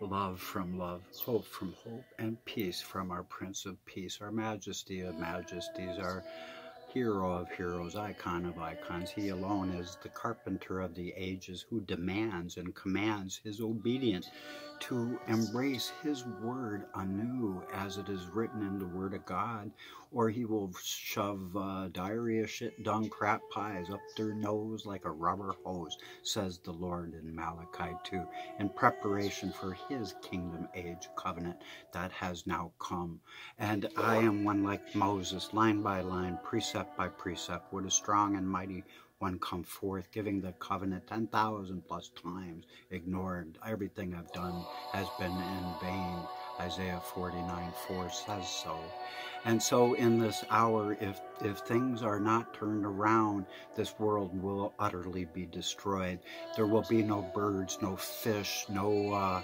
love from love, hope from hope, and peace from our Prince of Peace, our Majesty of Majesties, our hero of heroes, icon of icons. He alone is the carpenter of the ages who demands and commands his obedient to embrace his word anew as it is written in the word of God, or he will shove uh, diarrhea, shit, dung, crap pies up their nose like a rubber hose, says the Lord in Malachi 2, in preparation for his kingdom age covenant that has now come. And I am one like Moses, line by line, precept by precept, Would a strong and mighty one come forth, giving the covenant 10,000 plus times, ignored. Everything I've done has been in vain. Isaiah 49 4 says so. And so in this hour, if, if things are not turned around, this world will utterly be destroyed. There will be no birds, no fish, no uh,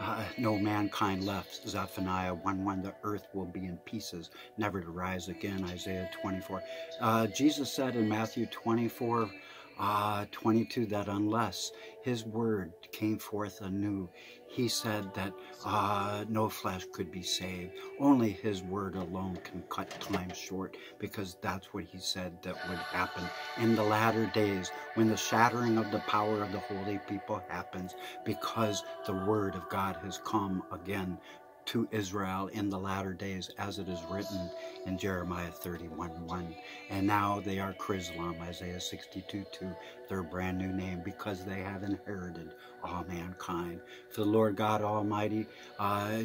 uh, no mankind left. Zephaniah 1 1, the earth will be in pieces, never to rise again. Isaiah 24. Uh, Jesus said in Matthew 24, uh, 22 that unless his word came forth anew, he said that uh, no flesh could be saved. Only his word alone can cut time short because that's what he said that would happen in the latter days when the shattering of the power of the holy people happens because the word of God has come again to Israel in the latter days, as it is written in Jeremiah 31 1. And now they are Chrislam, Isaiah 62 2, their brand new name, because they have inherited all mankind. For the Lord God Almighty, uh,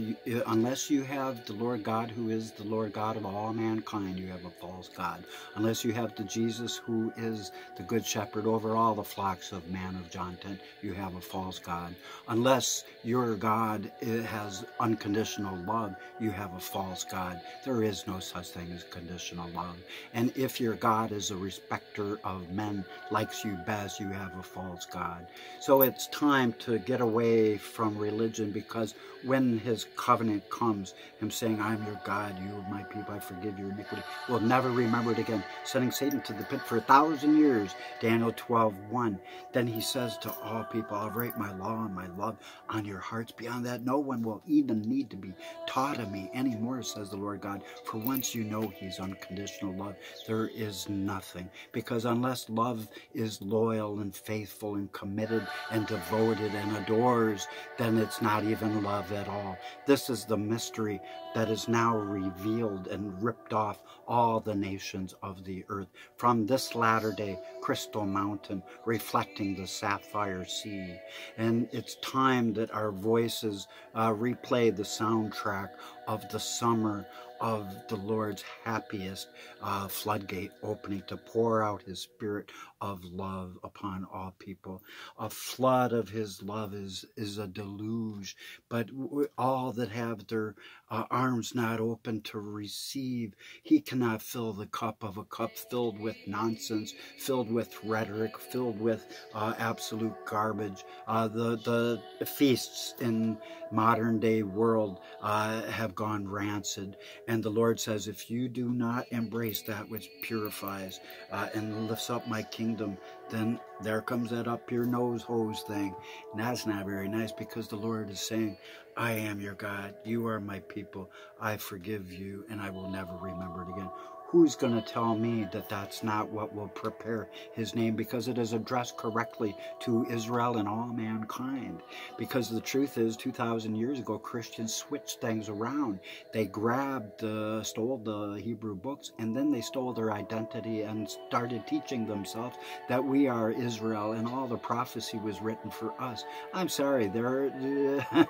unless you have the Lord God who is the Lord God of all mankind, you have a false God. Unless you have the Jesus who is the Good Shepherd over all the flocks of man of 10, you have a false God. Unless your God eh, has unconditional conditional love, you have a false God. There is no such thing as conditional love. And if your God is a respecter of men, likes you best, you have a false God. So it's time to get away from religion because when his covenant comes, him saying, I'm your God, you are my people, I forgive your iniquity, we'll never remember it again. Sending Satan to the pit for a thousand years, Daniel 12, 1. Then he says to all people, I'll write my law and my love on your hearts. Beyond that, no one will even need to be taught of me anymore, says the Lord God. For once you know He's unconditional love, there is nothing. Because unless love is loyal and faithful and committed and devoted and adores, then it's not even love at all. This is the mystery that is now revealed and ripped off all the nations of the earth. From this latter day crystal mountain reflecting the sapphire sea. And it's time that our voices uh, replay the soundtrack of the summer of the Lord's happiest uh, floodgate opening to pour out his spirit of love upon all people. A flood of his love is, is a deluge, but all that have their uh, arms not open to receive, he cannot fill the cup of a cup filled with nonsense, filled with rhetoric, filled with uh, absolute garbage. Uh, the, the feasts in modern day world uh, have gone rancid. And the Lord says, if you do not embrace that which purifies uh, and lifts up my kingdom, then there comes that up your nose hose thing. And that's not very nice because the Lord is saying, I am your God. You are my people. I forgive you and I will never remember it again who's going to tell me that that's not what will prepare his name because it is addressed correctly to Israel and all mankind. Because the truth is, 2,000 years ago, Christians switched things around. They grabbed, uh, stole the Hebrew books, and then they stole their identity and started teaching themselves that we are Israel and all the prophecy was written for us. I'm sorry, there,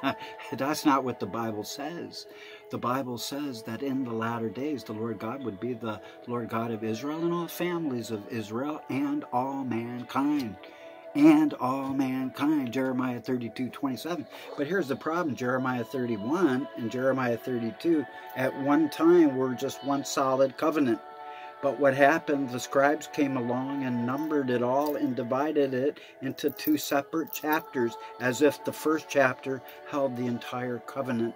uh, that's not what the Bible says. The Bible says that in the latter days, the Lord God would be the Lord God of Israel and all families of Israel and all mankind. And all mankind, Jeremiah 32, 27. But here's the problem Jeremiah 31 and Jeremiah 32 at one time were just one solid covenant. But what happened, the scribes came along and numbered it all and divided it into two separate chapters, as if the first chapter held the entire covenant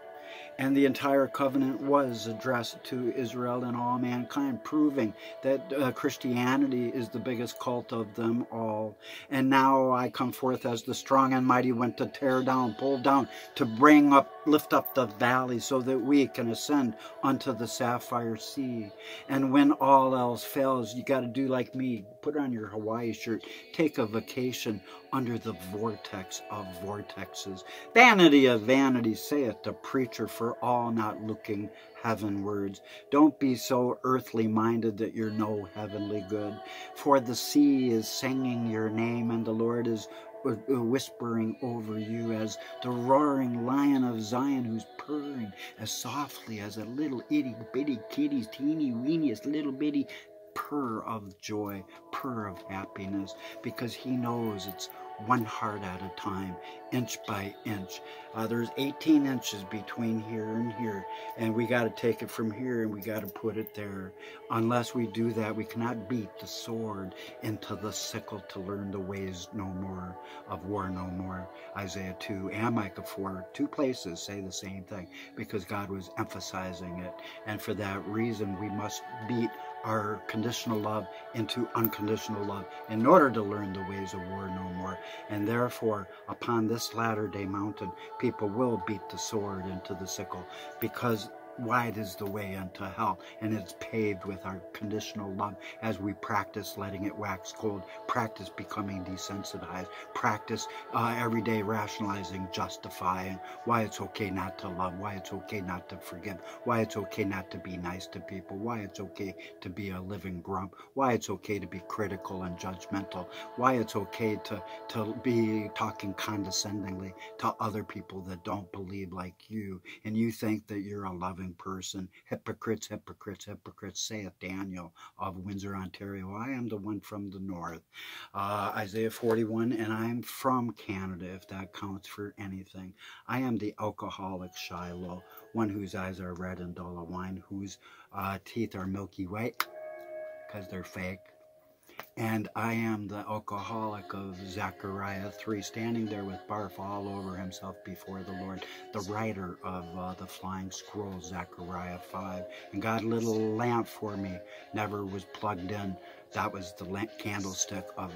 And the entire covenant was addressed to Israel and all mankind, proving that uh, Christianity is the biggest cult of them all. And now I come forth as the strong and mighty one to tear down, pull down, to bring up, lift up the valley so that we can ascend unto the sapphire sea. And when all else fails, you got to do like me put on your Hawaii shirt, take a vacation under the vortex of vortexes. Vanity of vanity, saith the preacher, for all not looking heavenwards. Don't be so earthly minded that you're no heavenly good. For the sea is singing your name, and the Lord is uh, whispering over you as the roaring lion of Zion who's purring as softly as a little itty bitty kitty's teeny weeniest little bitty purr of joy, purr of happiness, because he knows it's one heart at a time, inch by inch. Uh, there's 18 inches between here and here, and we got to take it from here and we got to put it there. Unless we do that, we cannot beat the sword into the sickle to learn the ways no more of war no more. Isaiah 2 and Micah 4, two places say the same thing because God was emphasizing it. And for that reason, we must beat our conditional love into unconditional love in order to learn the ways of war no more. And therefore, upon this latter day mountain, people will beat the sword into the sickle because wide is the way unto hell, and it's paved with our conditional love as we practice letting it wax cold, practice becoming desensitized, practice uh, every day rationalizing, justifying why it's okay not to love, why it's okay not to forgive, why it's okay not to be nice to people, why it's okay to be a living grump, why it's okay to be critical and judgmental, why it's okay to, to be talking condescendingly to other people that don't believe like you, and you think that you're a loving person. Hypocrites, hypocrites, hypocrites, saith Daniel of Windsor, Ontario. I am the one from the north. Uh, Isaiah 41, and I am from Canada, if that counts for anything. I am the alcoholic Shiloh, one whose eyes are red and dull of wine, whose uh, teeth are milky white, because they're fake and I am the alcoholic of Zechariah 3, standing there with barf all over himself before the Lord, the writer of uh, the flying scroll, Zechariah 5. And God lit a lamp for me, never was plugged in. That was the candlestick of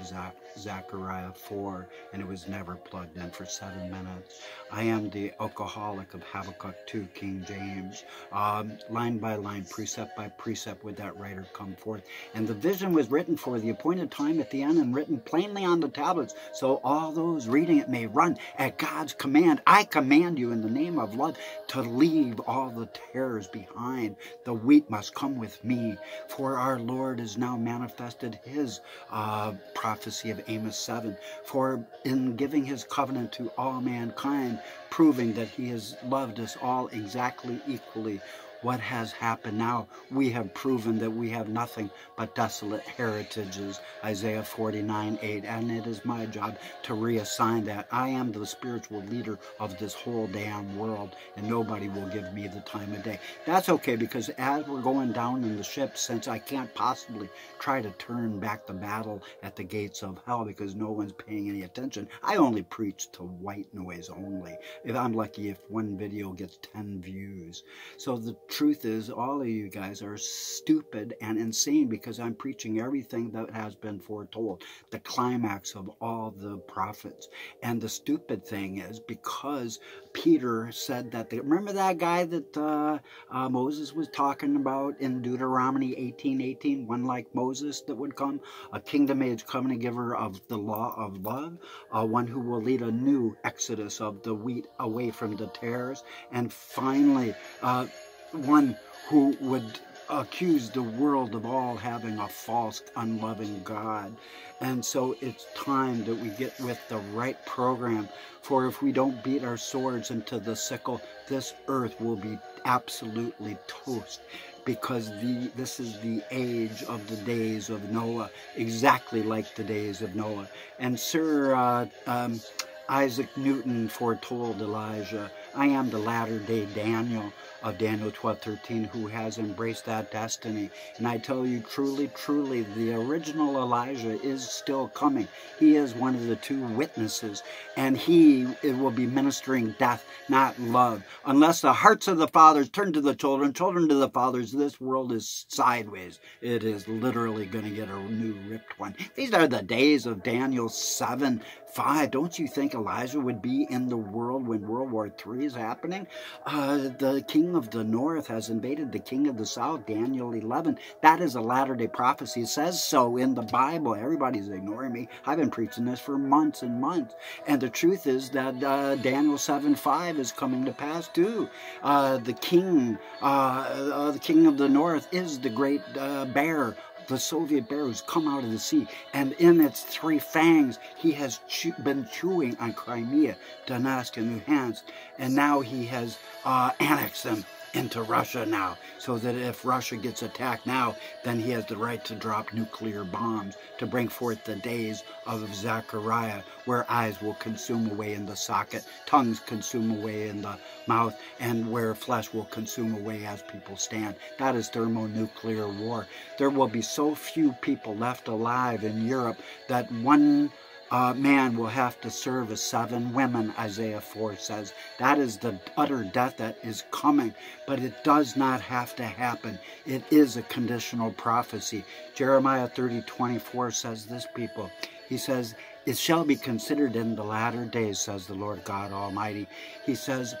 Zechariah 4, and it was never plugged in for seven minutes. I am the alcoholic of Habakkuk 2, King James. Um, line by line, precept by precept, would that writer come forth. And the vision was written for the appointed time at the end and written plainly on the tablets, so all those reading it may run at God's command. I command you in the name of love to leave all the terrors behind. The wheat must come with me, for our Lord is now manifested his uh, prophecy of Amos 7. For in giving his covenant to all mankind, proving that he has loved us all exactly equally, what has happened now? We have proven that we have nothing but desolate heritages, Isaiah 49, 8. And it is my job to reassign that. I am the spiritual leader of this whole damn world, and nobody will give me the time of day. That's okay, because as we're going down in the ship, since I can't possibly try to turn back the battle at the gates of hell because no one's paying any attention, I only preach to white noise only. If I'm lucky if one video gets 10 views. So the truth is, all of you guys are stupid and insane because I'm preaching everything that has been foretold, the climax of all the prophets. And the stupid thing is because Peter said that, the, remember that guy that uh, uh, Moses was talking about in Deuteronomy 18 18, one like Moses that would come, a kingdom age coming, giver of the law of love, uh, one who will lead a new exodus of the wheat away from the tares, and finally, uh, one who would accuse the world of all having a false, unloving God. And so it's time that we get with the right program. For if we don't beat our swords into the sickle, this earth will be absolutely toast because the this is the age of the days of Noah, exactly like the days of Noah. And Sir uh, um, Isaac Newton foretold Elijah I am the latter day Daniel of Daniel 12 13 who has embraced that destiny. And I tell you, truly, truly, the original Elijah is still coming. He is one of the two witnesses, and he will be ministering death, not love. Unless the hearts of the fathers turn to the children, children to the fathers, this world is sideways. It is literally going to get a new ripped one. These are the days of Daniel 7 5. Don't you think Elijah would be in the world when World War III is happening? Uh, the king of the north has invaded the king of the south, Daniel 11. That is a latter day prophecy. It says so in the Bible. Everybody's ignoring me. I've been preaching this for months and months. And the truth is that uh, Daniel 7 5 is coming to pass too. Uh, the king, uh, uh, the king of the north is the great uh, bear the Soviet bear who's come out of the sea, and in its three fangs, he has chew been chewing on Crimea, Donetsk, and Luhansk, and now he has uh, annexed them into Russia now, so that if Russia gets attacked now, then he has the right to drop nuclear bombs to bring forth the days of Zechariah, where eyes will consume away in the socket, tongues consume away in the mouth, and where flesh will consume away as people stand. That is thermonuclear war. There will be so few people left alive in Europe that one uh, man will have to serve as seven women, Isaiah 4 says. That is the utter death that is coming, but it does not have to happen. It is a conditional prophecy. Jeremiah 30, 24 says this, people. He says, It shall be considered in the latter days, says the Lord God Almighty. He says,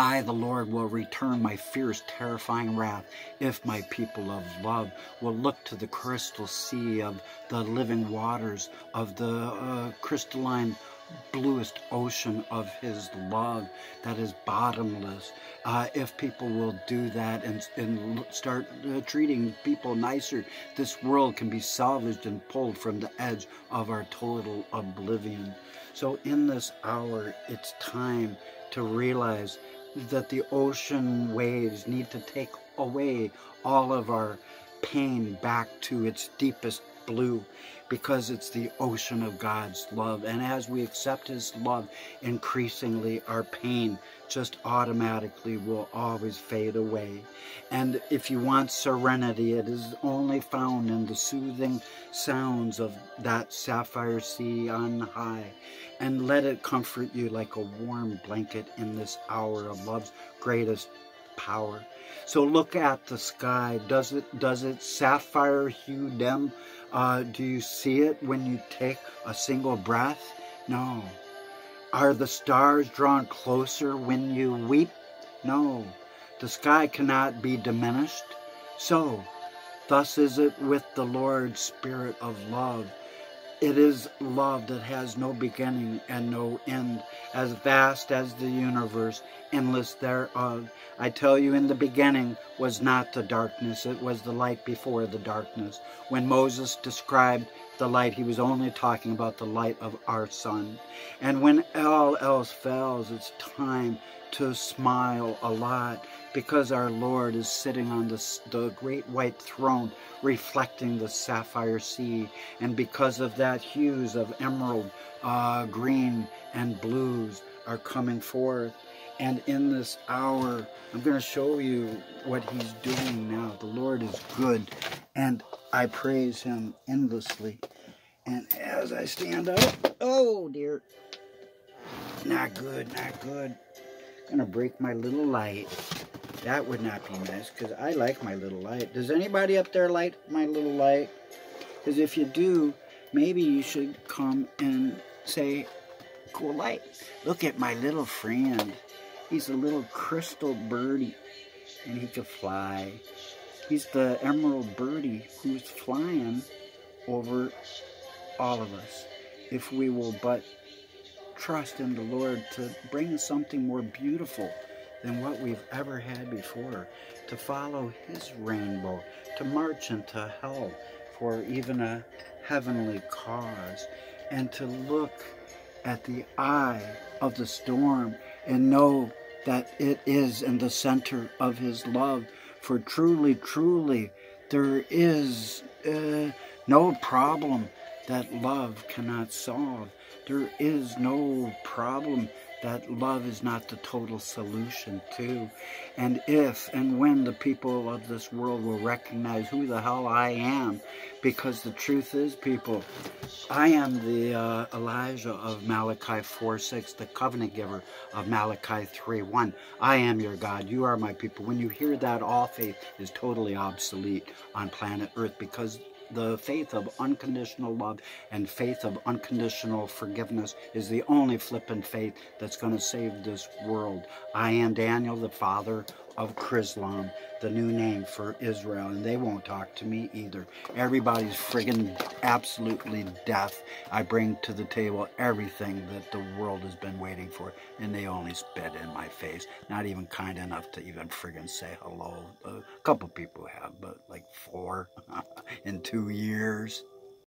I, the Lord, will return my fierce, terrifying wrath if my people of love will look to the crystal sea of the living waters of the uh, crystalline bluest ocean of his love that is bottomless. Uh, if people will do that and, and start uh, treating people nicer, this world can be salvaged and pulled from the edge of our total oblivion. So in this hour, it's time to realize that the ocean waves need to take away all of our pain back to its deepest blue because it's the ocean of God's love. And as we accept His love, increasingly our pain just automatically will always fade away. And if you want serenity, it is only found in the soothing sounds of that sapphire sea on high. And let it comfort you like a warm blanket in this hour of love's greatest power. So look at the sky. Does it does it sapphire hue dim? Uh, do you see it when you take a single breath? No. Are the stars drawn closer when you weep? No. The sky cannot be diminished. So, thus is it with the Lord's Spirit of love. It is love that has no beginning and no end, as vast as the universe, endless thereof. I tell you, in the beginning was not the darkness, it was the light before the darkness. When Moses described the light, he was only talking about the light of our sun. And when all else fails, it's time to smile a lot because our Lord is sitting on the, the great white throne reflecting the sapphire sea. And because of that, hues of emerald, uh, green, and blues are coming forth. And in this hour, I'm going to show you what he's doing now. The Lord is good, and I praise him endlessly. And as I stand up, oh dear, not good, not good. I'm to break my little light. That would not be nice because I like my little light. Does anybody up there like my little light? Because if you do, maybe you should come and say, cool light. Look at my little friend. He's a little crystal birdie and he can fly. He's the emerald birdie who's flying over all of us. If we will but trust in the Lord to bring something more beautiful than what we've ever had before, to follow his rainbow, to march into hell for even a heavenly cause, and to look at the eye of the storm and know that it is in the center of his love. For truly, truly, there is uh, no problem that love cannot solve. there is no problem that love is not the total solution too. And if and when the people of this world will recognize who the hell I am, because the truth is, people, I am the uh, Elijah of Malachi 4.6, the covenant giver of Malachi 3.1. I am your God. You are my people. When you hear that, all faith is totally obsolete on planet Earth because the faith of unconditional love and faith of unconditional forgiveness is the only flippant faith that's going to save this world. I am Daniel, the father of Chrislam, the new name for Israel, and they won't talk to me either. Everybody's friggin' absolutely deaf. I bring to the table everything that the world has been waiting for, and they only spit in my face. Not even kind enough to even friggin' say hello. A couple people have, but like four in two years.